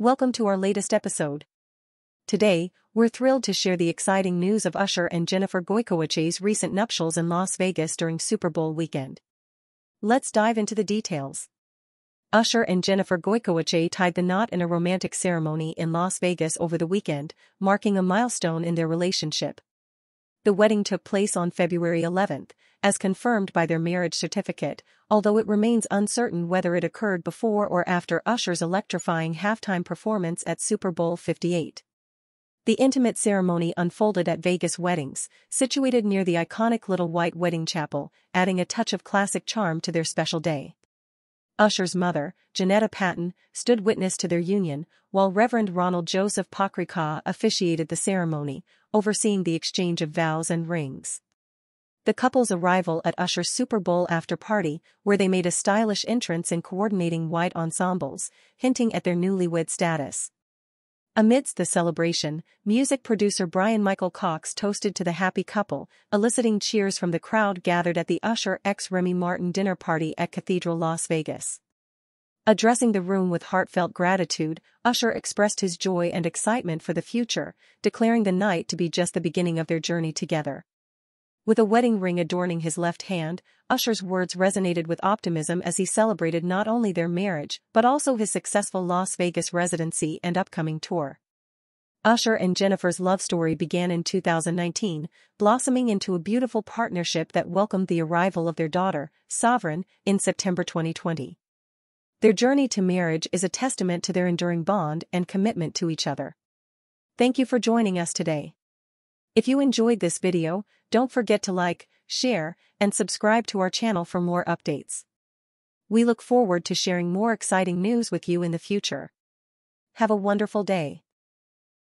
Welcome to our latest episode. Today, we're thrilled to share the exciting news of Usher and Jennifer Goicoechea's recent nuptials in Las Vegas during Super Bowl weekend. Let's dive into the details. Usher and Jennifer Goicoechea tied the knot in a romantic ceremony in Las Vegas over the weekend, marking a milestone in their relationship. The wedding took place on February 11th, as confirmed by their marriage certificate, although it remains uncertain whether it occurred before or after Usher's electrifying halftime performance at Super Bowl 58. The intimate ceremony unfolded at Vegas Weddings, situated near the iconic Little White Wedding Chapel, adding a touch of classic charm to their special day. Usher's mother, Jonnetta Patton, stood witness to their union, while Reverend Ronald Joseph Pakrika officiated the ceremony, overseeing the exchange of vows and rings the couple's arrival at Usher's Super Bowl after party, where they made a stylish entrance in coordinating white ensembles, hinting at their newlywed status. Amidst the celebration, music producer Brian Michael Cox toasted to the happy couple, eliciting cheers from the crowd gathered at the Usher ex Remy Martin dinner party at Cathedral Las Vegas. Addressing the room with heartfelt gratitude, Usher expressed his joy and excitement for the future, declaring the night to be just the beginning of their journey together. With a wedding ring adorning his left hand, Usher's words resonated with optimism as he celebrated not only their marriage but also his successful Las Vegas residency and upcoming tour. Usher and Jennifer's love story began in 2019, blossoming into a beautiful partnership that welcomed the arrival of their daughter, Sovereign, in September 2020. Their journey to marriage is a testament to their enduring bond and commitment to each other. Thank you for joining us today. If you enjoyed this video, don't forget to like, share, and subscribe to our channel for more updates. We look forward to sharing more exciting news with you in the future. Have a wonderful day.